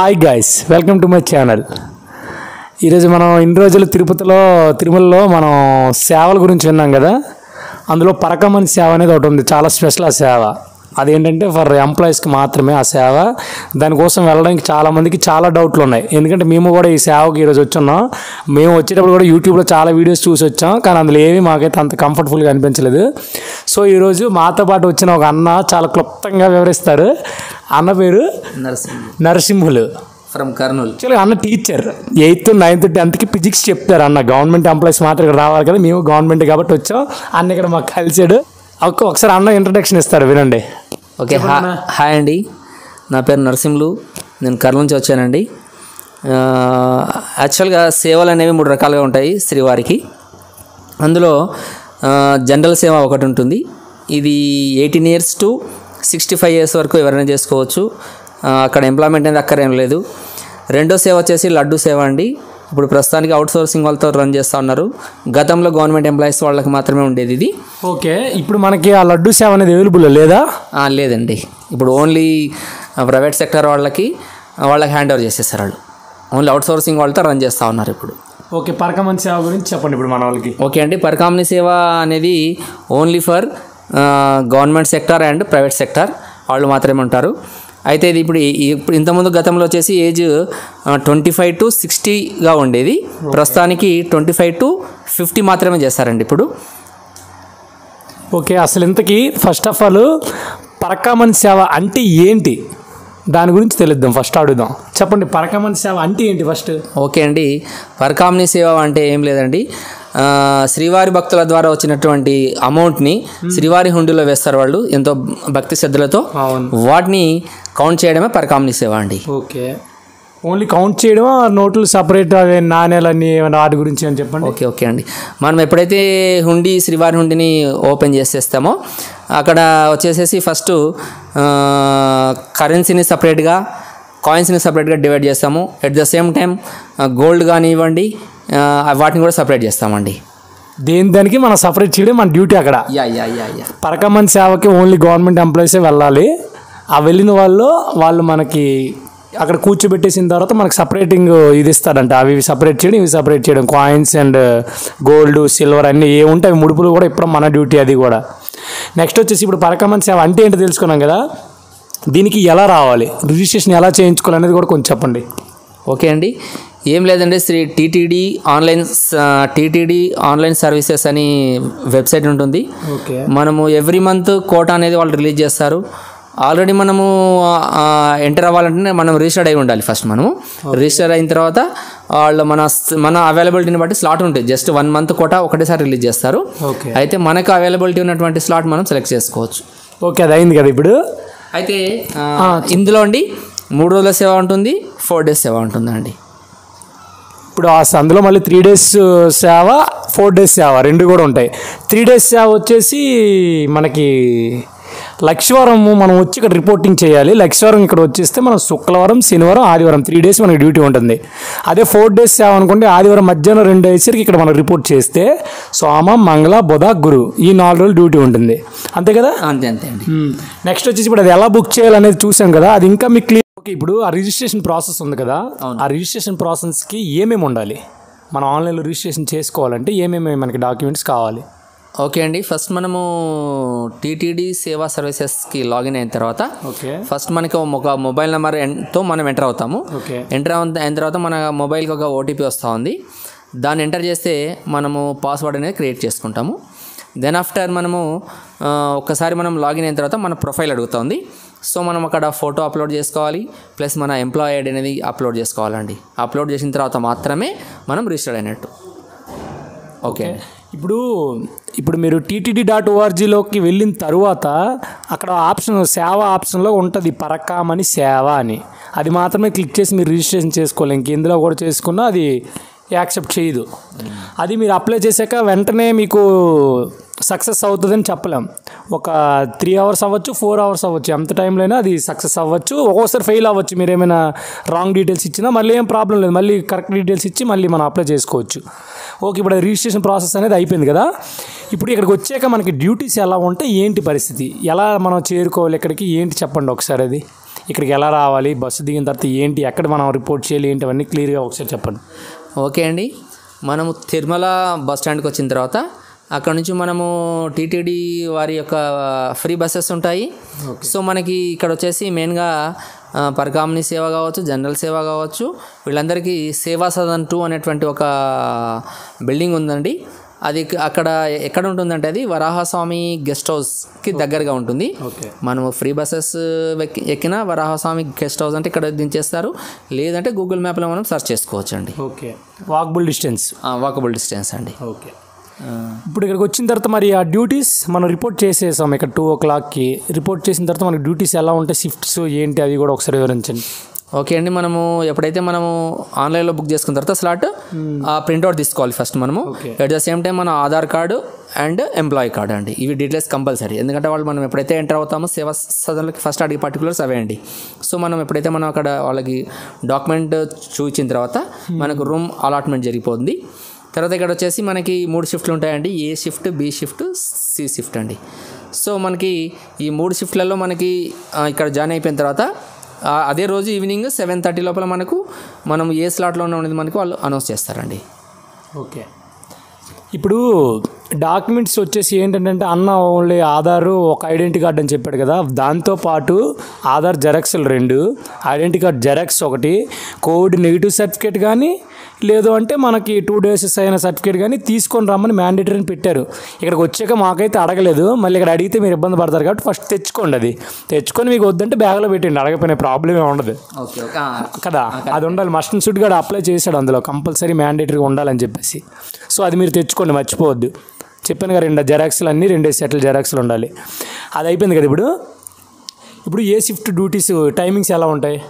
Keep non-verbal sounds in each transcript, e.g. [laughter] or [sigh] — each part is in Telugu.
Hi guys welcome to my channel ఈరోజు మనం ఇన్ని రోజులు తిరుపతిలో తిరుమలలో మనం సేవల గురించి విన్నాం కదా? అందులో పరకమని సేవ అనేది ఒకటి ఉంది చాలా స్పెషల్ ఆ సేవ. అదేంటంటే ఫర్ ఎంప్లాయీస్కి మాత్రమే ఆ సేవ. దానికోసం వెళ్ళడానికి చాలా మందికి చాలా డౌట్లు ఉన్నాయి. ఎందుకంటే మేము కూడా ఈ సేవకి ఈరోజు వచ్చున్నాం. మేము వచ్చేటప్పుడు కూడా యూట్యూబ్లో చాలా వీడియోస్ చూసి వచ్చాం. కానీ అందులో ఏమీ మాకైతే అంత కంఫర్టబుల్గా అనిపించలేదు. సో ఈరోజు మాతో పాటు వచ్చిన ఒక అన్న చాలా క్లుప్తంగా వివరిస్తారు. అన్న పేరు? నరసింహ నరసింహులు. ఫ్రమ్ కర్నూలు యాక్చువల్గా అన్న టీచర్ ఎయిత్ నైన్త్ టెన్త్కి ఫిజిక్స్ చెప్తారు అన్న. గవర్నమెంట్ ఎంప్లాయీస్ మాత్రం ఇక్కడ రావాలి కదా. మేము గవర్నమెంట్ కాబట్టి వచ్చాం. అన్న ఇక్కడ మాకు కలిసాడు. ఒక్క ఒకసారి అన్న ఇంట్రడక్షన్ ఇస్తారు వినండి. ఓకే హాయ్ అండి. నా పేరు నరసింహులు. నేను కర్నూలు నుంచి వచ్చానండి. యాక్చువల్గా సేవలు అనేవి మూడు రకాలుగా ఉంటాయి శ్రీవారికి. అందులో జనరల్ సేవ ఒకటి ఉంటుంది. ఇది eighteen years to sixty five years వరకు ఎవరైనా చేసుకోవచ్చు. అక్కడ ఎంప్లాయ్మెంట్ అనేది అక్కడ ఏం లేదు. రెండో సేవ వచ్చేసి లడ్డు సేవ అండి. ఇప్పుడు ప్రస్తుతానికి అవుట్ సోర్సింగ్ వాళ్ళతో రన్ చేస్తూ ఉన్నారు. గతంలో గవర్నమెంట్ ఎంప్లాయీస్ వాళ్ళకి మాత్రమే ఉండేది ఇది. ఓకే ఇప్పుడు మనకి ఆ లడ్డు సేవ అనేది అవైలబుల్ లేదా? లేదండి. ఇప్పుడు ఓన్లీ ప్రైవేట్ సెక్టర్ వాళ్ళకి వాళ్ళకి హ్యాండ్ ఓవర్ చేసేసారు వాళ్ళు. ఓన్లీ అవుట్ సోర్సింగ్ వాళ్ళతో రన్ చేస్తూ ఉన్నారు ఇప్పుడు. ఓకే పరకమని సేవ గురించి చెప్పండి ఇప్పుడు మన వాళ్ళకి. ఓకే అండి పరకామణి సేవ అనేది only for government sector and private sector వాళ్ళు మాత్రమే ఉంటారు. అయితే ఇది ఇప్పుడు ఇప్పుడు ఇంతకుముందు గతంలో వచ్చేసి ఏజ్ ట్వంటీ ఫైవ్ టు సిక్స్టీగా ఉండేది. ప్రస్తుతానికి ట్వంటీ ఫైవ్ టు ఫిఫ్టీ మాత్రమే చేస్తారండి ఇప్పుడు. ఓకే అసలు ఇంతకీ ఫస్ట్ ఆఫ్ ఆల్ పరకమని సేవ అంటే ఏంటి? దాని గురించి తెలుద్దాం ఫస్ట్ అడుగుదాం. చెప్పండి పరకమని సేవ అంటే ఏంటి ఫస్ట్ ఓకే అండి. పరకామణి సేవ అంటే ఏం లేదండి. శ్రీవారి భక్తుల ద్వారా వచ్చినటువంటి అమౌంట్ని శ్రీవారి హుండీలో వేస్తారు వాళ్ళు ఎంతో భక్తి శ్రద్ధలతో. వాటిని కౌంట్ చేయడమే పరకామణి సేవ అండి? ఓకే. ఓన్లీ కౌంట్ చేయడం నోట్లు సపరేట్ నాణ్యాలన్నీ ఏమైనా వాటి గురించి అని చెప్పండి? ఓకే ఓకే అండి. మనం ఎప్పుడైతే హుండీ శ్రీవారి హుండీని ఓపెన్ చేసేస్తామో అక్కడ వచ్చేసేసి ఫస్ట్ కరెన్సీని సపరేట్గా కాయిన్స్ని సపరేట్గా డివైడ్ చేస్తాము. At the same time gold కానివ్వండి వాటిని కూడా సపరేట్ చేస్తామండి. దేని దానికి మనం సపరేట్ చేయడం? మన డ్యూటీ అక్కడ. Yeah yeah yeah yeah. పరకమన్ సేవకి ఓన్లీ గవర్నమెంట్ ఎంప్లాయీసే వెళ్ళాలి. ఆ వెళ్ళిన వాళ్ళు వాళ్ళు మనకి అక్కడ కూర్చోబెట్టేసిన తర్వాత మనకి సపరేటింగ్ ఇది ఇస్తాడంట. అవి సపరేట్ చేయడం ఇవి సపరేట్ చేయడం. కాయిన్స్ అండ్ గోల్డ్ సిల్వర్ అన్నీ ఏ ఉంటాయి ముడుపులు కూడా ఇప్పుడు మన డ్యూటీ అది కూడా. నెక్స్ట్ వచ్చేసి ఇప్పుడు పరకమన్ సేవ అంటే ఏంటో తెలుసుకున్నాం కదా? దీనికి ఎలా రావాలి? రిజిస్ట్రేషన్ ఎలా చేయించుకోవాలి అనేది కూడా కొంచెం చెప్పండి. ఓకే అండి. ఏం లేదండి Shri TTD online TTD online services అని వెబ్సైట్ ఉంటుంది. ఓకే. మనము ఎవ్రీ మంత్ కోటా అనేది వాళ్ళు రిలీజ్ చేస్తారు. ఆల్రెడీ మనము ఎంటర్ అవ్వాలంటే మనం రిజిస్టర్ అయి ఉండాలి ఫస్ట్ మనము. రిజిస్టర్ అయిన తర్వాత వాళ్ళు మన మన అవైలబిలిటీని బట్టి స్లాట్ ఉంటుంది. జస్ట్ వన్ మంత్ కోటా ఒకటేసారి రిలీజ్ చేస్తారు. ఓకే. అయితే మనకు అవైలబిలిటీ ఉన్నటువంటి స్లాట్ మనం సెలెక్ట్ చేసుకోవచ్చు. ఓకే అది అయింది కదా ఇప్పుడు? అయితే ఇందులో అండి మూడు రోజుల సేవ ఉంటుంది ఫోర్ డేస్ సేవ ఉంటుందండి. ఇప్పుడు ఆ అందులో మళ్ళీ త్రీ డేస్ సేవ ఫోర్ డేస్ సేవ రెండు కూడా ఉంటాయి. త్రీ డేస్ సేవ వచ్చేసి మనకి లక్ష్యవారం మనం వచ్చి ఇక్కడ రిపోర్టింగ్ చేయాలి. లక్ష్యవారం ఇక్కడ వచ్చేస్తే మనం శుక్రవారం శనివారం ఆదివారం త్రీ డేస్ మనకి డ్యూటీ ఉంటుంది. అదే ఫోర్ డేస్ సేవ అనుకోండి ఆదివారం మధ్యాహ్నం రెండు అయ్యేసరికి ఇక్కడ మనం రిపోర్ట్ చేస్తే సోమ మంగళ బుధ గురు ఈ నాలుగు రోజులు డ్యూటీ ఉంటుంది. అంతే కదా? అంతే అంతే నెక్స్ట్ వచ్చేసి ఇప్పుడు అది ఎలా బుక్ చేయాలనేది చూసాం కదా అది ఇంకా మీకు క్లియర్ ఓకే ఇప్పుడు ఆ రిజిస్ట్రేషన్ ప్రాసెస్ ఉంది కదా. ఆ రిజిస్ట్రేషన్ ప్రాసెస్కి ఏమేమి ఉండాలి? మనం ఆన్లైన్లో రిజిస్ట్రేషన్ చేసుకోవాలంటే ఏమేమి మనకి డాక్యుమెంట్స్ కావాలి? ఓకే అండి. ఫస్ట్ మనము టీటీడీ సేవా సర్వీసెస్కి లాగిన్ అయిన తర్వాత ఓకే. ఫస్ట్ మనకి ఒక మొబైల్ నెంబర్తో మనం ఎంటర్ అవుతాము. ఓకే. ఎంటర్ అయిన తర్వాత మన మొబైల్కి ఒక ఓటీపీ వస్తూ ఉంది. దాన్ని ఎంటర్ చేస్తే మనము పాస్వర్డ్ అనేది క్రియేట్ చేసుకుంటాము. దెన్ ఆఫ్టర్ మనము ఆ, ఒక్కసారి మనం లాగిన్ అయిన తర్వాత మన ప్రొఫైల్ అడుగుతుంది సో మనం అక్కడ ఫోటో అప్లోడ్ చేసుకోవాలి ప్లస్ మన ఎంప్లాయ్ ఐడి అనేది అప్లోడ్ చేసుకోవాలండి. అప్లోడ్ చేసిన తర్వాత మాత్రమే మనం రిజిస్టర్ అయినట్టు. ఓకే. ఇప్పుడు ఇప్పుడు మీరు టీటీడీ డాట్ ఓఆర్జీలోకి వెళ్ళిన తర్వాత అక్కడ ఆప్షన్ సేవ ఆప్షన్లో ఉంటుంది పరకామని సేవ అని. అది మాత్రమే క్లిక్ చేసి మీరు రిజిస్ట్రేషన్ చేసుకోవాలి. ఇంక ఇందులో కూడా చేసుకున్నా అది యాక్సెప్ట్ చేయదు. అది మీరు అప్లై చేశాక వెంటనే మీకు సక్సెస్ అవుతుందని చెప్పలేం. ఒక త్రీ అవర్స్ అవ్వచ్చు ఫోర్ అవర్స్ అవ్వచ్చు. ఎంత టైంలో అయినా అది సక్సెస్ అవ్వచ్చు. ఒక్కోసారి ఫెయిల్ అవ్వచ్చు. మీరు ఏమైనా రాంగ్ డీటెయిల్స్ ఇచ్చినా మళ్ళీ ఏం ప్రాబ్లం లేదు. మళ్ళీ కరెక్ట్ డీటెయిల్స్ ఇచ్చి మళ్ళీ మనం అప్లై చేసుకోవచ్చు. ఓకే ఇప్పుడు రిజిస్ట్రేషన్ ప్రాసెస్ అనేది అయిపోయింది కదా. ఇప్పుడు ఇక్కడికి వచ్చాక మనకి డ్యూటీస్ ఎలా ఉంటాయి ఏంటి పరిస్థితి? ఎలా మనం చేరుకోవాలి ఇక్కడికి? ఏంటి చెప్పండి ఒకసారి అది. ఇక్కడికి ఎలా రావాలి? బస్సు దిగిన తర్వాత ఏంటి? ఎక్కడ మనం రిపోర్ట్ చేయాలి? ఏంటి? అవన్నీ క్లియర్గా ఒకసారి చెప్పండి. ఓకే అండి. మనము తిరుమల బస్ స్టాండ్కి వచ్చిన తర్వాత అక్కడ నుంచి మనము టీటీడీ వారి యొక్క ఫ్రీ బస్సెస్ ఉంటాయి. సో మనకి ఇక్కడ వచ్చేసి మెయిన్గా ఆ, పరకామణి సేవ కావచ్చు జనరల్ సేవ కావచ్చు వీళ్ళందరికీ సేవా సదన్ టూ అనేటువంటి ఒక బిల్డింగ్ ఉందండి. అది అక్కడ ఎక్కడ ఉంటుందంటే అది వరాహస్వామి గెస్ట్ హౌస్కి దగ్గరగా ఉంటుంది. ఓకే. మనము ఫ్రీ బస్సెస్ ఎక్కి- ఎక్కిన వరాహస్వామి గెస్ట్ హౌస్ అంటే ఇక్కడ దించేస్తారు. లేదంటే గూగుల్ మ్యాప్లో మనం సెర్చ్ చేసుకోవచ్చు అండి okay. Walkable distance. Walkable distance అండి. ఓకే. ఇప్పుడు ఇక్కడికి వచ్చిన తర్వాత మరి ఆ డ్యూటీస్ మనం రిపోర్ట్ చేసేసాం. ఇక్కడ టూ ఓ క్లాక్కి రిపోర్ట్ చేసిన తర్వాత మనకి డ్యూటీస్ ఎలా ఉంటాయి షిఫ్ట్స్ ఏంటి అవి కూడా ఒకసారి వివరించండి. ఓకే అండి మనము ఎప్పుడైతే మనము ఆన్లైన్లో బుక్ చేసుకున్న తర్వాత స్లాట్ ఆ ప్రింట్అవుట్ తీసుకోవాలి ఫస్ట్ మనము. అట్ ద సేమ్ టైం మన Aadhaar card and employee card అండి. ఇవి డీటెయిల్స్ కంపల్సరీ ఎందుకంటే వాళ్ళు మనం ఎప్పుడైతే ఎంటర్ అవుతామో సేవా సదన్లకి ఫస్ట్ అడిగే పర్టికులర్స్ అవే అండి. సో మనం ఎప్పుడైతే మనం అక్కడ వాళ్ళకి డాక్యుమెంట్ చూపించిన తర్వాత మనకు రూమ్ అలాట్మెంట్ జరిగిపోతుంది తర్వాత ఇక్కడ వచ్చేసి మనకి మూడు షిఫ్ట్లు ఉంటాయండి. A shift B shift C shift అండి. సో మనకి ఈ మూడు షిఫ్ట్లలో మనకి ఇక్కడ జాయిన్ అయిపోయిన తర్వాత అదే రోజు ఈవినింగ్ సెవెన్ థర్టీ లోపల మనకు మనం ఏ స్లాట్లో ఉన్నది మనకు వాళ్ళు అనౌన్స్ చేస్తారండి. ఓకే. ఇప్పుడు డాక్యుమెంట్స్ వచ్చేసి ఏంటంటే అన్న ఓన్లీ ఆధార్ ఒక ఐడెంటిటీ కార్డ్ అని చెప్పాడు కదా. దాంతో పాటు ఆధార్ జెరాక్స్లు రెండు ఐడెంటిటీ కార్డ్ జెరాక్స్ ఒకటి కోవిడ్ నెగిటివ్ సర్టిఫికేట్ కానీ లేదు అంటే మనకి టూ డేస్ అయిన సర్టిఫికేట్ కానీ తీసుకొని రమ్మని మ్యాండేటరీ అని పెట్టారు. ఇక్కడికి వచ్చాక మాకైతే అడగలేదు. మళ్ళీ ఇక్కడ అడిగితే మీరు ఇబ్బంది పడతారు కాబట్టి ఫస్ట్ తెచ్చుకోండి అది. తెచ్చుకొని మీకు వద్దంటే బ్యాగ్లో పెట్టండి. అడగపోయిన ప్రాబ్లం ఏమి ఉండదు. కదా? అది ఉండాలి. మస్ట్ షుడ్ కూడా అప్లై చేశాడు అందులో. కంపల్సరీ మ్యాండేటరీగా ఉండాలని చెప్పేసి. సో అది మీరు తెచ్చుకోండి. మర్చిపోవద్దు. చెప్పాను కదా రెండు జెరాక్స్లు అన్నీ రెండే సెటిల్ జెరాక్స్లు ఉండాలి. అది అయిపోయింది కదా ఇప్పుడు? ఇప్పుడు ఏ షిఫ్ట్ డ్యూటీస్ టైమింగ్స్ ఎలా ఉంటాయి?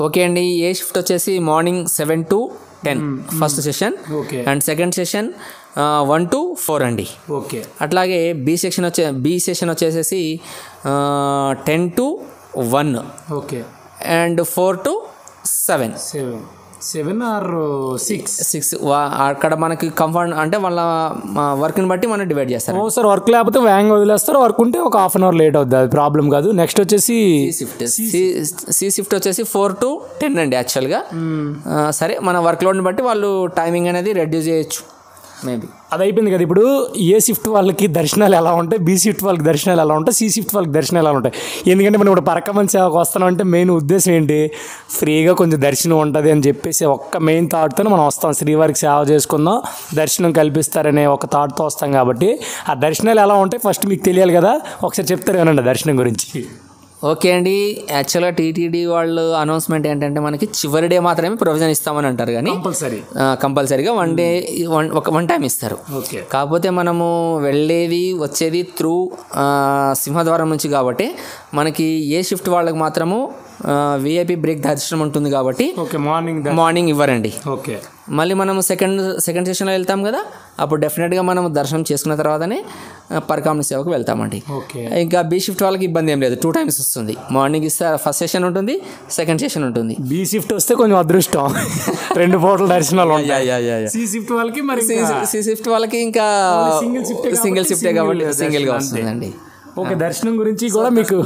ఓకే అండి. ఏ షిఫ్ట్ వచ్చేసి morning seven to ten. First session okay. And second session one to four అండి. ఓకే. అట్లాగే బి సెక్షన్ వచ్చే బి సెషన్ వచ్చేసేసి ten to one. Okay. And four to seven. Seven. Seven or six? Six. అక్కడ మనకి కంఫర్ట్ అంటే వాళ్ళ వర్క్ని బట్టి మనం డివైడ్ చేస్తారు. సార్ వర్క్ లేకపోతే వ్యాంగ్ వదిలేస్తారు వర్క్ ఉంటే ఒక హాఫ్ అన్ అవర్ లేట్ అవుతుంది అది ప్రాబ్లం కాదు. నెక్స్ట్ వచ్చేసి షిఫ్ట్ సి షిఫ్ట్ వచ్చేసి ఫోర్ టు టెన్ అండి యాక్చువల్గా ఆ, సరే మన వర్క్ లోడ్ని బట్టి వాళ్ళు టైమింగ్ అనేది రెడ్యూస్ చేయొచ్చు మేబీ అది అయిపోయింది కదా. ఇప్పుడు ఏ షిఫ్ట్ వాళ్ళకి దర్శనాలు ఎలా ఉంటాయి? బి షిఫ్ట్ వాళ్ళకి దర్శనాలు ఎలా ఉంటాయి? సి షిఫ్ట్ వాళ్ళకి దర్శనాలు ఎలా ఉంటాయి? ఎందుకంటే మనం ఇప్పుడు పరకమని సేవకు వస్తాం అంటే మెయిన్ ఉద్దేశం ఏంటి? ఫ్రీగా కొంచెం దర్శనం ఉంటుంది అని చెప్పేసి ఒక్క మెయిన్ థాట్తో మనం వస్తాం. శ్రీవారికి సేవ చేసుకుందాం దర్శనం కల్పిస్తారనే ఒక థాట్తో వస్తాం కాబట్టి. ఆ దర్శనాలు ఎలా ఉంటాయి? ఫస్ట్ మీకు తెలియాలి కదా. ఒకసారి చెప్తారు వినండి దర్శనం గురించి. ఓకే అండి. యాక్చువల్గా టీటీడీ వాళ్ళు అనౌన్స్మెంట్ ఏంటంటే మనకి చివరి డే మాత్రమే ప్రొవిజన్ ఇస్తామని అంటారు కానీ కంపల్సరీ. కంపల్సరీగా వన్ డే వన్ ఒక వన్ టైం ఇస్తారు. ఓకే. కాకపోతే మనము వెళ్ళేది వచ్చేది త్రూ సింహద్వారం నుంచి కాబట్టి మనకి ఏ షిఫ్ట్ వాళ్ళకి మాత్రము విఐపి బ్రేక్ దర్శనం ఉంటుంది కాబట్టి ఓకే మార్నింగ్ మార్నింగ్ ఇవ్వరండి. ఓకే మళ్ళీ మనం సెకండ్ సెకండ్ సెషన్లో వెళ్తాం కదా అప్పుడు డెఫినెట్గా మనం దర్శనం చేసుకున్న తర్వాతనే పరకామణి సేవకు వెళ్తామండి. ఓకే ఇంకా బి షిఫ్ట్ వాళ్ళకి ఇబ్బంది ఏం లేదు. టూ టైమ్స్ వస్తుంది. మార్నింగ్ ఇస్తే ఫస్ట్ సెషన్ ఉంటుంది సెకండ్ సెషన్ ఉంటుంది. బి షిఫ్ట్ వస్తే కొంచెం అదృష్టం. రెండు పూటల దర్శనాలు ఉంటాయి. సి షిఫ్ట్ వాళ్ళకి మరి సి షిఫ్ట్ వాళ్ళకి ఇంకా సింగిల్ షిఫ్టే సింగిల్ షిఫ్టే కాబట్టి సింగిల్ సింగిల్గా వస్తుందండి. ఓకే దర్శనం గురించి కూడా మీకు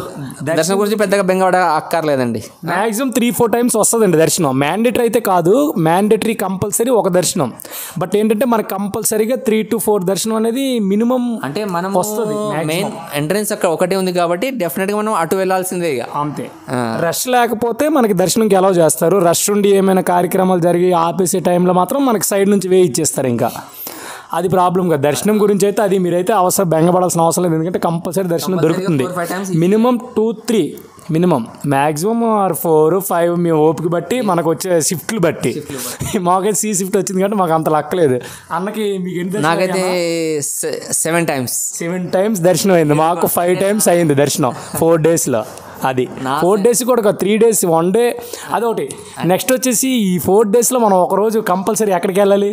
దర్శనం గురించి పెద్దగా బెంగపడ అక్కర్లేదండి. మ్యాక్సిమం త్రీ ఫోర్ టైమ్స్ వస్తుందండి దర్శనం. మ్యాండేటరీ అయితే కాదు మ్యాండేటరీ కంపల్సరీ ఒక దర్శనం. బట్ ఏంటంటే మనకు కంపల్సరీగా త్రీ టు ఫోర్ దర్శనం అనేది మినిమం అంటే మనం వస్తది, మెయిన్ ఎంట్రన్స్ అక్కడ ఒకటే ఉంది కాబట్టి డెఫినెట్గా మనం అటు వెళ్ళాల్సిందే ఇక. అంతే. రష్ లేకపోతే మనకి దర్శనంకి ఎలా చేస్తారు. రష్ ఉండి ఏమైనా కార్యక్రమాలు జరిగి ఆపేసే టైంలో మాత్రం మనకి సైడ్ నుంచి వే ఇచ్చేస్తారు ఇంకా. అది ప్రాబ్లం కదా. దర్శనం గురించి అయితే అది మీరైతే అవసరం బెంగపడాల్సిన అవసరం లేదు. ఎందుకంటే కంపల్సరీ దర్శనం దొరుకుతుంది. Minimum two three minimum maximum or four five మీ ఓపిక బట్టి మనకు వచ్చే షిఫ్ట్లు బట్టి. [laughs] మాకైతే సి షిఫ్ట్ వచ్చింది కాబట్టి మాకు అంత లక్కలేదు అన్నకి మీకు ఎన్ని నాకైతే సెవెన్ టైమ్స్ సెవెన్ టైమ్స్ దర్శనం అయింది. మాకు ఫైవ్ టైమ్స్ అయింది దర్శనం. ఫోర్ డేస్లో అది. ఫోర్ డేస్ కూడా ఒక త్రీ డేస్ వన్ డే అదొకటి. నెక్స్ట్ వచ్చేసి ఈ ఫోర్ డేస్లో మనం ఒక రోజు కంపల్సరీ ఎక్కడికి వెళ్ళాలి?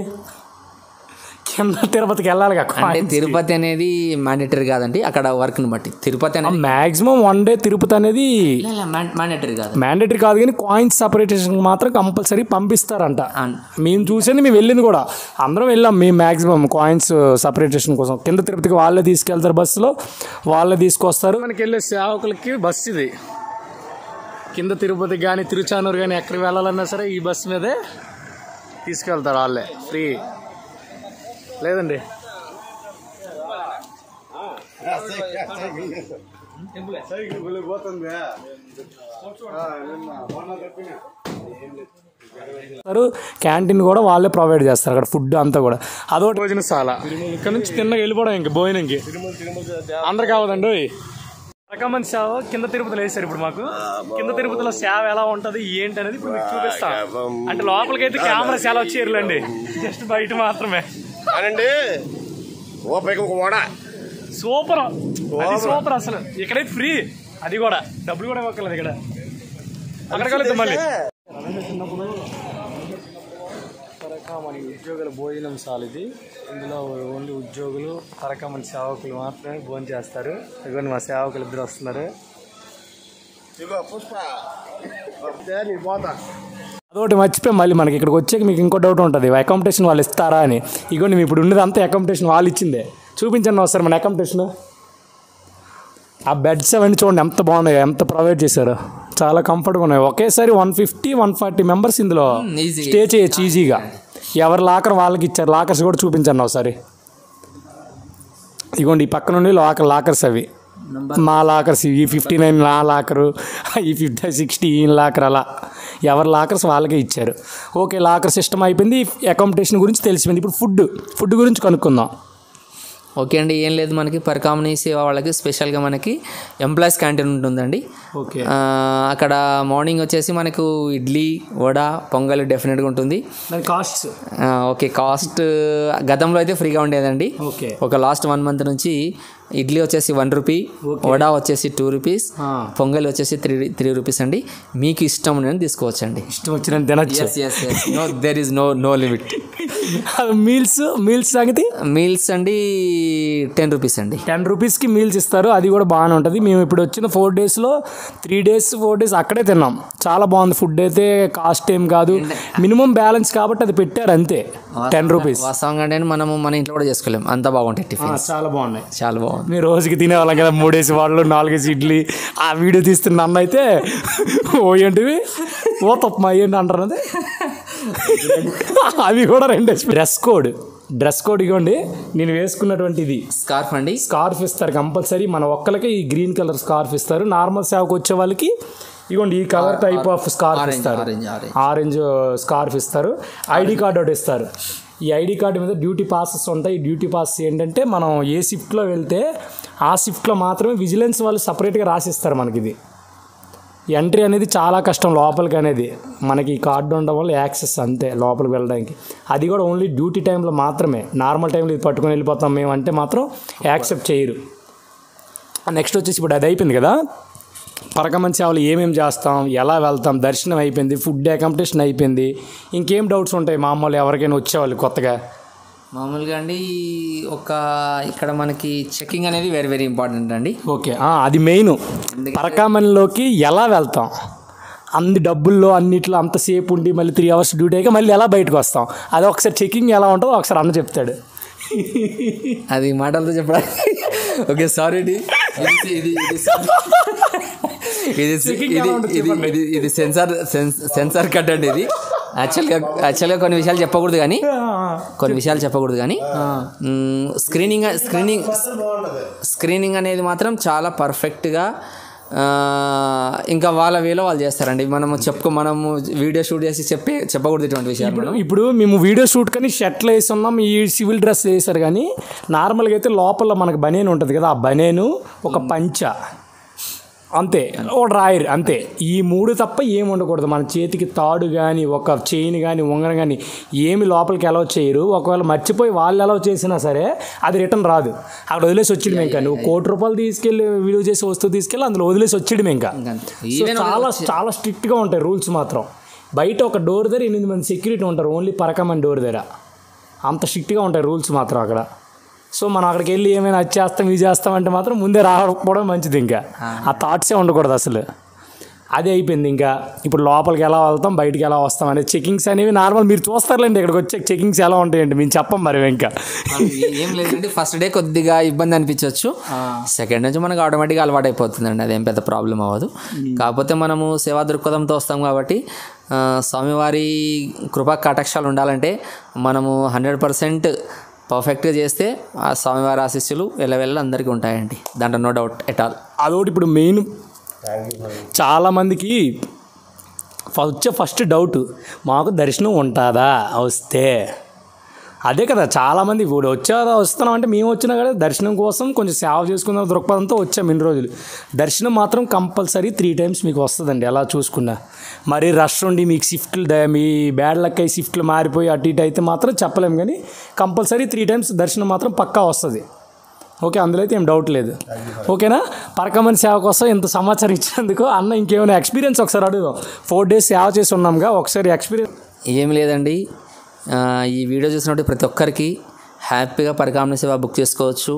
కింద తిరుపతికి వెళ్ళాలి అంటే తిరుపతి అనేది మ్యాండేటరీ కాదండి అక్కడ వర్క్ని బట్టి. తిరుపతి అనేది మ్యాక్సిమం వన్ డే తిరుపతి అనేది మ్యాండేటరీ కాదు. మ్యాండేటరీ కాదు కానీ కాయిన్స్ సపరేటేషన్ మాత్రం కంపల్సరీ పంపిస్తారంట. మేము చూసింది మేము వెళ్ళింది కూడా. అందరం వెళ్ళాం మేము మ్యాక్సిమం కాయిన్స్ సపరేటేషన్ కోసం. కింద తిరుపతికి వాళ్ళే తీసుకెళ్తారు బస్సులో వాళ్ళే తీసుకొస్తారు. మనకి వెళ్ళే సేవకులకి బస్సు ఇది. కింద తిరుపతి కానీ తిరుచానూరు కానీ ఎక్కడికి వెళ్ళాలన్నా సరే ఈ బస్సు మీదే తీసుకెళ్తారు వాళ్ళే ఫ్రీ లేదండి. క్యాంటీన్ కూడా వాళ్ళే ప్రొవైడ్ చేస్తారు అక్కడ ఫుడ్ అంతా కూడా. అదొకటి భోజనశాల ఇక్కడ నుంచి తిన్నగా వెళ్ళిపోవడం ఇంక భోజనంకి. అందరు కావదండి ఓయ్. రకమైన సేవ కింద తిరుపతిలో వేసారు ఇప్పుడు మాకు. కింద తిరుపతిలో సేవ ఎలా ఉంటది ఏంటి అనేది ఇప్పుడు మీకు చూపిస్తాం. అంటే లోపలికైతే కెమెరా సేవ వచ్చేయర్లండి జస్ట్ బయట మాత్రమే. అనండి. ఓ పైకి ఒక వడ సూపర్. అది సూపర్. అసలు. ఇక్కడైతే ఫ్రీ. అది కూడా. డబ్బులు కూడా ఇవ్వక్కర్లేదు ఇక్కడ. అక్కడ కలుద్దాం మళ్ళీ. తరకామణి ఉద్యోగుల భోజనంశాల ఇది. ఇందులో ఓన్లీ ఉద్యోగులు తరకామణి సేవకులు మాత్రమే భోజనం చేస్తారు. ఇదిగోండి మా సేవకులు ఇద్దరు వస్తున్నారు. ఇగో పుష్ప. పోతా. అదొకటి మర్చిపోయి మళ్ళీ మనకి. ఇక్కడికి వచ్చాక మీకు ఇంకో డౌట్ ఉంటుంది. అకామిడేషన్ వాళ్ళు ఇస్తారా అని. ఇగోండి ఇప్పుడు ఉండేది అంతా అకామిడేషన్ వాళ్ళు ఇచ్చిందే. చూపించండి ఒకసారి మన అకామిడేషన్ ఆ బెడ్స్ అవన్నీ చూడండి ఎంత బాగున్నాయి ఎంత ప్రొవైడ్ చేశారు. చాలా కంఫర్ట్గా ఉన్నాయి. ఒకేసారి one fifty one forty members ఇందులో. స్టే చేయొచ్చు ఈజీగా ఎవరి లాకర్ వాళ్ళకి ఇచ్చారు లాకర్స్ కూడా చూపించండి ఒకసారి. ఇగోండి ఈ పక్క నుండి లాకర్ లాకర్స్ అవి. మా లాకర్స్ ఈ ఫిఫ్టీ నైన్ నా లాకరు ఈ ఫిఫ్టీ సిక్స్టీ ఈ లాకర్ అలా. ఎవరి లాకర్స్ వాళ్ళకే ఇచ్చారు. ఓకే లాకర్ సిస్టమ్ అయిపోయింది అకామిడేషన్ గురించి తెలిసిపోయింది. ఇప్పుడు ఫుడ్ ఫుడ్ గురించి కనుక్కుందాం. ఓకే అండి ఏం లేదు మనకి పరికామని సేవ వాళ్ళకి స్పెషల్గా మనకి ఎంప్లాయీస్ క్యాంటీన్ ఉంటుందండి. ఓకే. అక్కడ మార్నింగ్ వచ్చేసి మనకు ఇడ్లీ వడ పొంగల్ డెఫినెట్గా ఉంటుంది. ఆ, ఓకే కాస్ట్ గతంలో అయితే ఫ్రీగా ఉండేదండి. ఓకే. ఒక లాస్ట్ వన్ మంత్ నుంచి ఇడ్లీ వచ్చేసి వన్ రూపీ వడ వచ్చేసి టూ రూపీస్. పొంగల్ వచ్చేసి త్రీ త్రీ రూపీస్ అండి. మీకు ఇష్టం నేను తీసుకోవచ్చండి. ఇష్టం వచ్చిన తినచ్చు. No there is no no limit meals meals సంగతి? మీల్స్ అండి టెన్ రూపీస్ అండి. టెన్ రూపీస్కి మీల్స్ ఇస్తారు అది కూడా బాగానే ఉంటుంది. మేము ఇప్పుడు వచ్చిన ఫోర్ డేస్లో త్రీ డేస్ ఫోర్ డేస్ అక్కడే తిన్నాం. చాలా బాగుంది. ఫుడ్ అయితే కాస్ట్ ఏం కాదు. మినిమం బ్యాలెన్స్ కాబట్టి అది పెట్టారు అంతే. టెన్ రూపీస్ వాస్తవంగా మనము మన ఇంట్లో కూడా చేసుకోలేం. అంత బాగుంటాయి టిఫిన్ చాలా బాగున్నాయి. చాలా బాగుంది. మీ రోజుకి తినేవాళ్ళం కదా మూడేసి వాళ్ళు నాలుగేసి ఇడ్లీ. ఆ వీడియో తీస్తున్న అన్న అయితే ఓ ఏంటివి? ఓ తప్పమా ఏంటి అంటారు [laughs] అది అవి కూడా రెండేసి డ్రెస్ కోడ్ డ్రెస్ కోడ్ ఇవ్వండి నేను వేసుకున్నటువంటి ఇది స్కార్ఫ్ అండి. స్కార్ఫ్ ఇస్తారు కంపల్సరీ. మన ఒక్కరికి ఈ గ్రీన్ కలర్ స్కార్ఫ్ ఇస్తారు. నార్మల్ సేవకు వచ్చే వాళ్ళకి ఇగోండి ఈ కలర్ టైప్ ఆఫ్ స్కార్ఫ్ ఇస్తారు. ఆరెంజ్ స్కార్ఫ్ ఇస్తారు. ఐడి కార్డ్ ఒకటి ఇస్తారు. ఈ ఐడి కార్డు మీద డ్యూటీ పాసెస్ ఉంటాయి. డ్యూటీ పాస్ ఏంటంటే మనం ఏ షిఫ్ట్లో వెళ్తే ఆ షిఫ్ట్లో మాత్రమే విజిలెన్స్ వాళ్ళు సపరేట్గా రాసిస్తారు మనకి ఇది ఎంట్రీ అనేది చాలా కష్టం లోపలికి అనేది. మనకి కార్డు ఉండడం వల్ల యాక్సెస్ అంతే లోపలికి వెళ్ళడానికి. అది కూడా ఓన్లీ డ్యూటీ టైంలో మాత్రమే. నార్మల్ టైంలో ఇది పట్టుకొని వెళ్ళిపోతాం మేము అంటే మాత్రం యాక్సెప్ట్ చేయరు. నెక్స్ట్ వచ్చేసి ఇప్పుడు అది అయిపోయింది కదా. పరకమంచి సేవలు ఏమేమి చేస్తాం? ఎలా వెళ్తాం? దర్శనం అయిపోయింది. ఫుడ్ అకామిడేషన్ అయిపోయింది. ఇంకేం డౌట్స్ ఉంటాయి? మామూలు ఎవరికైనా వచ్చేవాళ్ళు కొత్తగా? మామూలుగా అండి ఒక ఇక్కడ మనకి చెకింగ్ అనేది వెరీ వెరీ ఇంపార్టెంట్ అండి. ఓకే అది మెయిన్. పరకామణిలోకి ఎలా వెళ్తాం? అన్ని డబ్బుల్లో అన్నిట్లో అంతసేపు ఉండి మళ్ళీ త్రీ అవర్స్ డ్యూటీ అయ్యాక మళ్ళీ ఎలా బయటకు వస్తాం? అది ఒకసారి చెకింగ్ ఎలా ఉంటుందో ఒకసారి అన్న చెప్తాడు. అది మాటలతో చెప్పడానికి. ఓకే సారీ ఇది ఇది ఇది ఇది ఇది ఇది సెన్సార్ సెన్సార్ కట్ అండి ఇది. యాక్చువల్గా యాక్చువల్గా కొన్ని విషయాలు చెప్పకూడదు కానీ కొన్ని విషయాలు చెప్పకూడదు కానీ స్క్రీనింగ్ స్క్రీనింగ్ స్క్రీనింగ్ అనేది మాత్రం చాలా పర్ఫెక్ట్గా ఇంకా వాళ్ళ వేలో వాళ్ళు చేస్తారండి. మనము చెప్పుకో మనము వీడియో షూట్ చేసి చెప్పే చెప్పకూడదు ఇటువంటి విషయాలు మనం. ఇప్పుడు మేము వీడియో షూట్ కానీ షర్ట్లు వేసి ఉన్నాం ఈ సివిల్ డ్రెస్ వేసారు కానీ నార్మల్గా అయితే లోపల మనకు బనేన్ ఉంటుంది కదా ఆ బనేను ఒక పంచ. అంతే. ఓ డ్రాయర్ అంతే. ఈ మూడు తప్ప ఏమి ఉండకూడదు. మన చేతికి తాడు కానీ ఒక చైన్ కానీ ఉంగరం కానీ ఏమి లోపలికి అలౌ చేయరు. ఒకవేళ మర్చిపోయి వాళ్ళు అలౌ చేసినా సరే అది రిటర్న్ రాదు. అక్కడ వదిలేసి వచ్చేయడం ఇంకా. నువ్వు కోటి రూపాయలు తీసుకెళ్ళి వీడియో చేసి వస్తువు తీసుకెళ్ళి అందులో వదిలేసి వచ్చేయడం ఇంకా. చాలా చాలా స్ట్రిక్ట్గా ఉంటాయి రూల్స్ మాత్రం. బయట ఒక డోర్ దగ్గర ఎనిమిది మంది సెక్యూరిటీ ఉంటారు. ఓన్లీ పరకమని డోర్ దగ్గర. అంత స్ట్రిక్ట్గా ఉంటాయి రూల్స్ మాత్రం అక్కడ. సో మనం అక్కడికి వెళ్ళి ఏమైనా అది చేస్తాం ఇది చేస్తాం అంటే మాత్రం ముందే రాకపోవడం మంచిది ఇంకా. ఆ. థాట్సే ఉండకూడదు అసలు. అదే అయిపోయింది ఇంకా. ఇప్పుడు లోపలికి ఎలా వెళ్తాం బయటికి ఎలా వస్తాం అనేది చెకింగ్స్ అనేవి నార్మల్ మీరు చూస్తారులేండి ఇక్కడికి వచ్చే చెకింగ్స్ ఎలా ఉంటాయండి మేము చెప్పం మరి ఇంకా. ఏం లేదండి ఫస్ట్ డే కొద్దిగా ఇబ్బంది అనిపించవచ్చు సెకండ్ నుంచి మనకు ఆటోమేటిక్గా అలవాటు అయిపోతుందండి అదేం పెద్ద ప్రాబ్లం అవ్వదు. కాకపోతే మనము సేవా దృక్పథంతో వస్తాం కాబట్టి స్వామివారి కృపా కటాక్షాలు ఉండాలంటే మనము హండ్రెడ్ పర్సెంట్ పర్ఫెక్ట్గా చేస్తే ఆ స్వామివారి ఆశీస్సులు వెళ్ళ అందరికీ ఉంటాయండి. దాంట్లో నో డౌట్ ఎట్ ఆల్. అదొకటి ఇప్పుడు మెయిన్ చాలామందికి వచ్చే ఫస్ట్ డౌట్ మాకు దర్శనం ఉంటుందా? వస్తే అదే కదా చాలామంది ఇప్పుడు వచ్చా వస్తున్నాం అంటే మేము వచ్చినా కదా దర్శనం కోసం కొంచెం సేవ చేసుకున్న దృక్పథంతో వచ్చాం ఇన్ని రోజులు. దర్శనం మాత్రం కంపల్సరీ త్రీ టైమ్స్ మీకు వస్తుందండి ఎలా చూసుకున్నా. మరి రష్ ఉండి మీకు షిఫ్ట్లు మీ బ్యాడ్ లక్ అయ్యి షిఫ్ట్లు మారిపోయి అటు ఇటు అయితే మాత్రం చెప్పలేం కానీ కంపల్సరీ త్రీ టైమ్స్ దర్శనం మాత్రం పక్కా వస్తుంది. ఓకే అందులో అయితే ఏం డౌట్ లేదు. ఓకేనా? పరకమని సేవ కోసం ఇంత సమాచారం ఇచ్చినందుకు అన్న ఇంకేమైనా ఎక్స్పీరియన్స్ ఒకసారి అడుగుదాం. ఫోర్ డేస్ సేవ చేసి ఉన్నాంగా ఒకసారి ఎక్స్పీరియన్స్ ఏం లేదండి. ఈ వీడియో చూసినట్టు ప్రతి ఒక్కరికి హ్యాపీగా పరికామన సేవ బుక్ చేసుకోవచ్చు.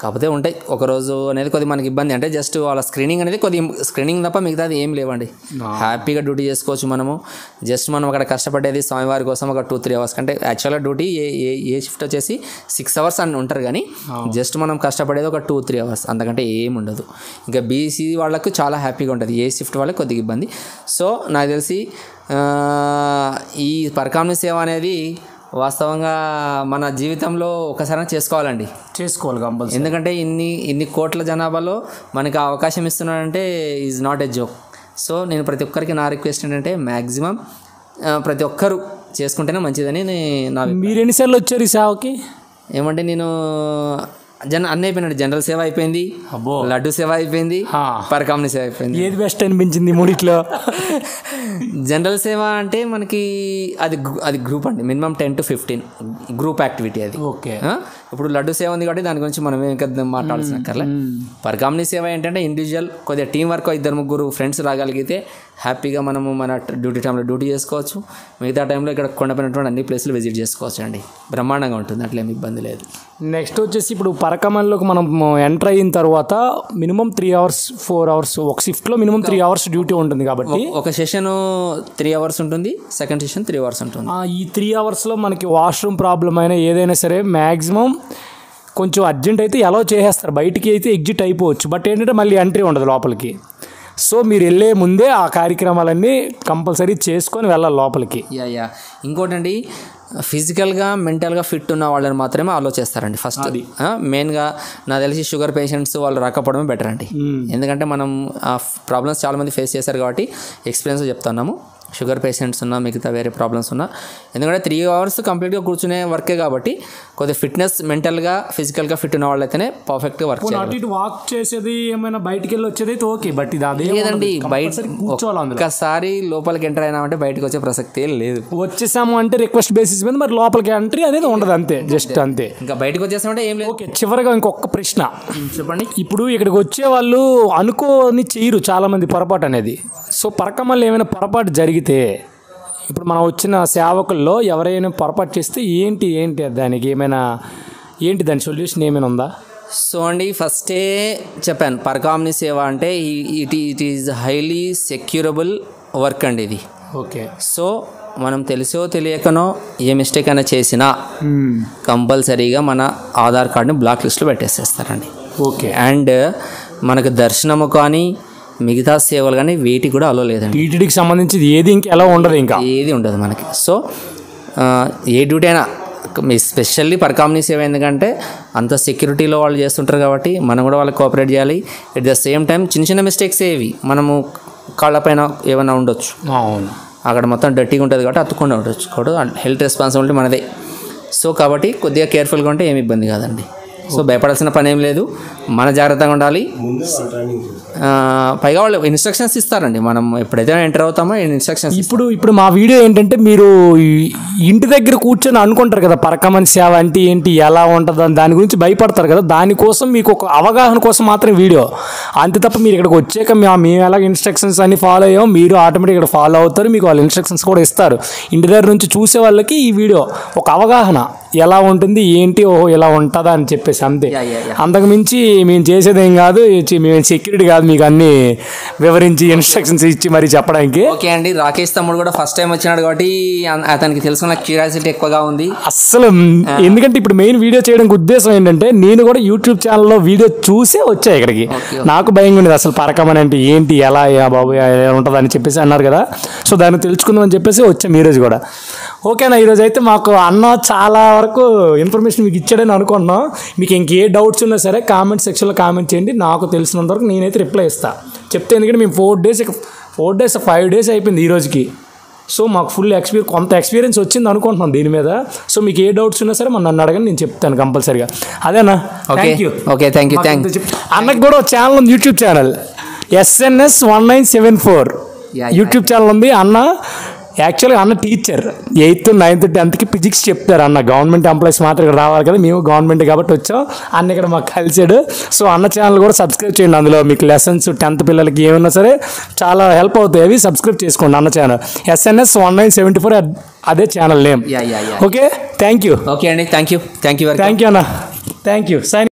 కాకపోతే ఉంటాయి. ఒక రోజు అనేది కొద్దిగా మనకి ఇబ్బంది. అంటే జస్ట్ వాళ్ళ స్క్రీనింగ్ అనేది కొద్దిగా స్క్రీనింగ్ తప్ప మిగతాది ఏం లేవండి. హ్యాపీగా డ్యూటీ చేసుకోవచ్చు మనము. జస్ట్ మనం అక్కడ కష్టపడేది స్వామివారి కోసం ఒక టూ త్రీ అవర్స్ అంటే యాక్చువల్గా duty A A A shift వచ్చేసి సిక్స్ అవర్స్ అని ఉంటారు కానీ జస్ట్ మనం కష్టపడేది ఒక టూ త్రీ అవర్స్ అంతకంటే ఏం ఉండదు. ఇంకా బీసీ వాళ్ళకు చాలా హ్యాపీగా ఉంటుంది. ఏ షిఫ్ట్ వాళ్ళకి కొద్దిగా ఇబ్బంది. సో నాకు తెలిసి ఈ పరకామణి సేవ అనేది వాస్తవంగా మన జీవితంలో ఒకసారి చేసుకోవాలండి. చేసుకోవాలి కంపల్సరీ. ఎందుకంటే ఇన్ని ఇన్ని కోట్ల జనాభాలో మనకి అవకాశం ఇస్తున్నాడంటే is not a joke. So నేను ప్రతి ఒక్కరికి నా రిక్వెస్ట్ ఏంటంటే మ్యాక్సిమం ప్రతి ఒక్కరు చేసుకుంటేనే మంచిదని నా మీరు ఎన్నిసార్లు వచ్చారు ఈ సేవకి? ఏమంటే నేను జన అన్నీ అయిపోయినాడు జనరల్ సేవ అయిపోయింది. అబ్బో. లడ్డు సేవ అయిపోయింది. పరకామణి సేవ అయిపోయింది. ఏది బెస్ట్ అనిపించింది మూడిట్లో? [laughs] జనరల్ సేవ అంటే మనకి అది అది గ్రూప్ అండి. Minimum ten to fifteen group activity అది. ఓకే? ఇప్పుడు లడ్డు సేవ ఉంది కాబట్టి దాని గురించి మనం ఏం కదా మాట్లాడాల్సిన అక్కర్లే. పరకామణి సేవ ఏంటంటే ఇండివిజువల్ కొద్దిగా టీం వర్క్ ఇద్దరు ముగ్గురు ఫ్రెండ్స్ రాగలిగితే హ్యాపీగా మనము మన డ్యూటీ టైంలో డ్యూటీ చేసుకోవచ్చు. మిగతా టైంలో ఇక్కడ కొండపోయినటువంటి అన్ని ప్లేసులు విజిట్ చేసుకోవచ్చు అండి బ్రహ్మాండంగా ఉంటుంది. అట్లేం ఇబ్బంది లేదు. నెక్స్ట్ వచ్చేసి ఇప్పుడు పరకమన్లోకి మనం ఎంటర్ అయిన తర్వాత minimum three hours four hours ఒక షిఫ్ట్లో మినిమం త్రీ అవర్స్ డ్యూటీ ఉంటుంది కాబట్టి ఒక సెషన్ త్రీ అవర్స్ ఉంటుంది సెకండ్ సెషన్ త్రీ అవర్స్ ఉంటుంది. ఈ త్రీ అవర్స్లో మనకి వాష్రూమ్ ప్రాబ్లం అయినా ఏదైనా సరే మ్యాక్సిమం కొంచెం అర్జెంట్ అయితే ఎలా చేసేస్తారు. బయటికి అయితే ఎగ్జిట్ అయిపోవచ్చు. బట్ ఏంటంటే మళ్ళీ ఎంట్రీ ఉండదు లోపలికి. సో మీరు వెళ్ళే ముందే ఆ కార్యక్రమాలన్నీ కంపల్సరీ చేసుకొని వెళ్ళాలి లోపలికి. Yeah yeah. ఇంకోటండి ఫిజికల్గా మెంటల్గా ఫిట్ ఉన్న వాళ్ళని మాత్రమే ఆలోచిస్తారండి. ఫస్ట్ మెయిన్గా నాకు తెలిసి షుగర్ పేషెంట్స్ వాళ్ళు రాకపోవడమే బెటర్ అండి ఎందుకంటే మనం ఆ ప్రాబ్లమ్స్ చాలామంది ఫేస్ చేశారు కాబట్టి ఎక్స్పీరియన్స్ చెప్తున్నాము. షుగర్ పేషెంట్స్ ఉన్నా మిగతా వేరే ప్రాబ్లమ్స్ ఉన్నా. ఎందుకంటే త్రీ అవర్స్ కంప్లీట్గా కూర్చునే వర్కే కాబట్టి కొద్దిగా ఫిట్నెస్ మెంటల్గా ఫిజికల్గా ఫిట్ ఉన్న వాళ్ళైతేనే పర్ఫెక్ట్గా వర్క్ చేయాలి. అటు ఇటు వాక్ చేసేది ఏమైనా బయటికి వెళ్ళి వచ్చేది అయితే ఓకే బట్ ఇది అదే లేదండి బయట ఒక్కసారి లోపలికి ఎంటర్ అయినామంటే బయటకు వచ్చే ప్రసక్తే లేదు. వచ్చేసాము అంటే రిక్వెస్ట్ బేసిస్ మీద మరి లోపలికి ఎంట్రీ అనేది ఉండదు అంతే జస్ట్ అంతే. ఇంకా బయటకు వచ్చేసామంటే ఏం లేదు. ఓకే చివరిగా ఇంకొక ప్రశ్న. చెప్పండి. ఇప్పుడు ఇక్కడికి వచ్చే వాళ్ళు అనుకోని చేయరు చాలామంది పొరపాటు అనేది. సో పరకమల్లో ఏమైనా పొరపాటు జరిగితే ఇప్పుడు మనం వచ్చిన సేవకుల్లో ఎవరైనా పొరపాటు చేస్తే ఏంటి ఏంటి దానికి ఏమైనా ఏంటి దాని సొల్యూషన్ ఏమైనా ఉందా? సో అండి ఫస్టే చెప్పాను పరకామ్ని సేవ అంటే it it is highly securable work అండి ఇది. ఓకే. సో మనం తెలుసో తెలియకనో ఏ మిస్టేక్ అయినా చేసినా కంపల్సరీగా మన ఆధార్ కార్డుని బ్లాక్ లిస్ట్లో పెట్టేసేస్తారండి. ఓకే. అండ్ మనకు దర్శనము కానీ మిగతా సేవలు కానీ వేటికి కూడా అలో లేదండి. టీటీడీకి సంబంధించి ఏది ఇంకా ఎలా ఉండదు ఇంకా? ఏది ఉండదు మనకి. సో ఏ డ్యూటీ అయినా స్పెషల్లీ పరకామణి సేవ ఎందుకంటే అంత సెక్యూరిటీలో వాళ్ళు చేస్తుంటారు కాబట్టి మనం కూడా వాళ్ళకి కోఆపరేట్ చేయాలి. ఎట్ ద సేమ్ టైం చిన్న చిన్న మిస్టేక్స్ ఏవి? మనము కాళ్ళపైన ఏమైనా ఉండొచ్చు. అవును. అక్కడ మొత్తం డర్టీగా ఉంటుంది కాబట్టి అతుక్కుండా ఉండొచ్చు. హెల్త్ రెస్పాన్సిబిలిటీ మనదే. సో కాబట్టి కొద్దిగా కేర్ఫుల్గా ఉంటే ఏమి ఇబ్బంది కాదండి. సో భయపడాల్సిన పని ఏం లేదు. మన జాగ్రత్తగా ఉండాలి. ఆ, పైగా వాళ్ళు ఇన్స్ట్రక్షన్స్ ఇస్తారండి. మనం ఎప్పుడైతే ఎంటర్ అవుతామో ఇన్స్ట్రక్షన్స్ ఇప్పుడు ఇప్పుడు మా వీడియో ఏంటంటే మీరు ఇంటి దగ్గర కూర్చొని అనుకుంటారు కదా పరకమని సేవ అంటే ఏంటి ఎలా ఉంటుంది అని దాని గురించి భయపడతారు కదా. దానికోసం మీకు ఒక అవగాహన కోసం మాత్రం వీడియో. అంతే తప్ప మీరు ఇక్కడికి వచ్చాక మేము మేము ఎలా ఇన్స్ట్రక్షన్స్ అన్ని ఫాలో అయ్యాం మీరు ఆటోమేటిక్ ఇక్కడ ఫాలో అవుతారు మీకు వాళ్ళు ఇన్స్ట్రక్షన్స్ కూడా ఇస్తారు. ఇంటి దగ్గర నుంచి చూసే వాళ్ళకి ఈ వీడియో ఒక అవగాహన. ఎలా ఉంటుంది ఏంటి ఓహో ఇలా ఉంటుందా అని చెప్పేసి. అంతే. Yeah, yeah. అంతకు మించి మేము చేసేదేం కాదు. ఇచ్చి- మేము సెక్యూరిటీ కాదు మీకు అన్ని వివరించి ఇన్స్ట్రక్షన్స్ ఇచ్చి మరి చెప్పడానికి. ఓకే అండి. రాకేష్ తమ్ముడు కూడా ఫస్ట్ టైం వచ్చినాడు కాబట్టి అతనికి తెలుసుకున్న క్యూరియాసిటీ ఎక్కువగా ఉంది. అస్సలు ఎందుకంటే ఇప్పుడు మెయిన్ వీడియో చేయడానికి ఉద్దేశం ఏంటంటే నేను కూడా యూట్యూబ్ ఛానల్లో వీడియో చూసే వచ్చా ఇక్కడికి. నాకు భయంగా ఉండేది అసలు పరకమని అంటే ఏంటి ఎలా బాబు ఉంటుంది అని చెప్పేసి అన్నారు కదా. సో దాన్ని తెలుసుకుందాం అని చెప్పేసి వచ్చాం ఈరోజు కూడా. ఓకేనా ఈరోజు అయితే మాకు అన్న చాలా వరకు ఇన్ఫర్మేషన్ మీకు ఇచ్చాడని అనుకుంటున్నాం మీకు ఇంకే డౌట్స్ ఉన్నా సరే కామెంట్ సెక్షన్లో కామెంట్ చేయండి. నాకు తెలిసినంత వరకు నేనైతే రిప్లై ఇస్తాను చెప్తే ఎందుకంటే మేము four days four days five days అయిపోయింది ఈ రోజుకి. సో మాకు ఫుల్ ఎక్స్పీరియన్స్ కొంత ఎక్స్పీరియన్స్ వచ్చింది అనుకుంటున్నాం దీని మీద. సో మీకు ఏ డౌట్స్ ఉన్నా సరే మన నన్ను అడగండి నేను చెప్తాను కంపల్సరీగా. అదేనా? Okay. Thank you okay thank you thank అన్నకు కూడా ఒక ఛానల్ ఉంది YouTube channel SNS one nine seven four YouTube channel ఉంది. అన్న యాక్చువల్గా అన్న టీచర్ ఎయిత్ నైన్త్ టెన్త్కి ఫిజిక్స్ చెప్తారు అన్న. గవర్నమెంట్ ఎంప్లాయీస్ మాత్రం ఇక్కడ రావాలి కదా మేము గవర్నమెంట్ కాబట్టి వచ్చాం. అన్న ఇక్కడ మాకు కలిసాడు. సో అన్న ఛానల్ కూడా సబ్స్క్రైబ్ చేయండి అందులో. మీకు లెసన్స్ టెన్త్ పిల్లలకి ఏమన్నా సరే చాలా హెల్ప్ అవుతాయి. అవి సబ్స్క్రైబ్ చేసుకోండి అన్న channel SNS one nine seventy four అదే channel name. Okay thank you okay అండి thank you thank you thank you అన్న. Thank you sign